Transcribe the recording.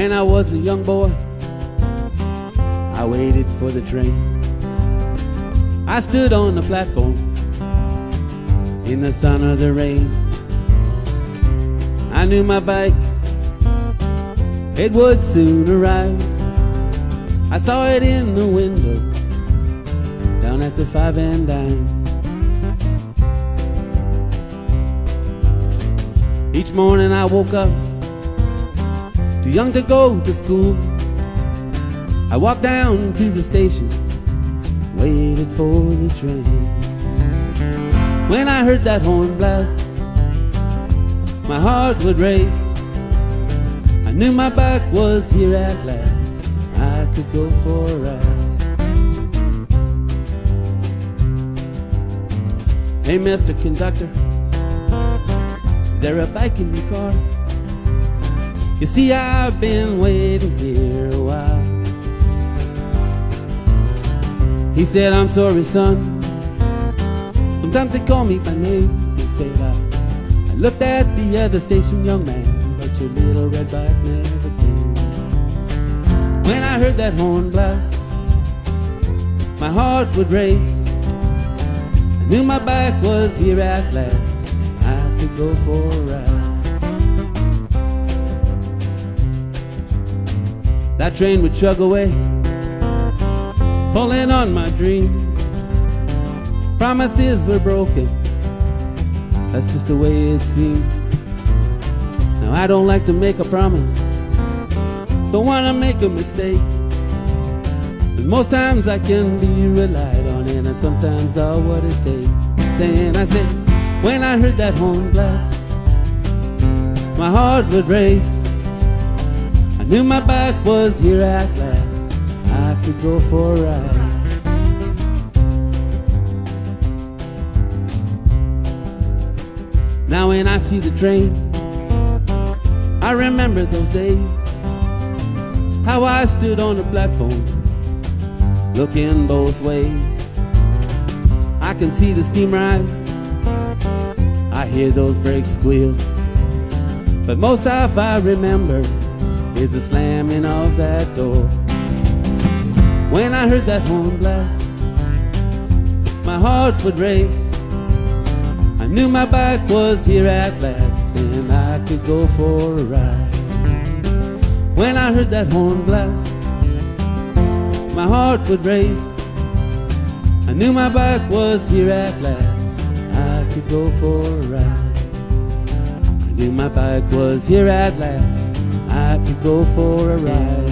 When I was a young boy, I waited for the train. I stood on the platform in the sun or the rain. I knew my bike, it would soon arrive. I saw it in the window down at the five and dime. Each morning I woke up too young to go to school. I walked down to the station, waited for the train. When I heard that horn blast, my heart would race. I knew my bike was here at last. I could go for a ride. Hey, Mr. Conductor, is there a bike in your car? You see, I've been waiting here a while. He said, I'm sorry, son. Sometimes they call me by name. He said, I, I looked at the other station, young man, but your little red bike never came. When I heard that horn blast, my heart would race. I knew my bike was here at last. I could go for a ride. That train would chug away, pulling on my dream. Promises were broken, that's just the way it seems. Now I don't like to make a promise, don't wanna make a mistake. But most times I can be relied on, and I sometimes do what it takes. Saying, I said, when I heard that horn blast, my heart would race. Knew my bike was here at last. I could go for a ride. Now when I see the train, I remember those days. How I stood on the platform, looking both ways. I can see the steam rise. I hear those brakes squeal. But most of I remember is the slamming of that door. When I heard that horn blast, my heart would race. I knew my bike was here at last, and I could go for a ride. When I heard that horn blast, my heart would race. I knew my bike was here at last, I could go for a ride. I knew my bike was here at last. I could go for a ride.